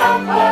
Papa.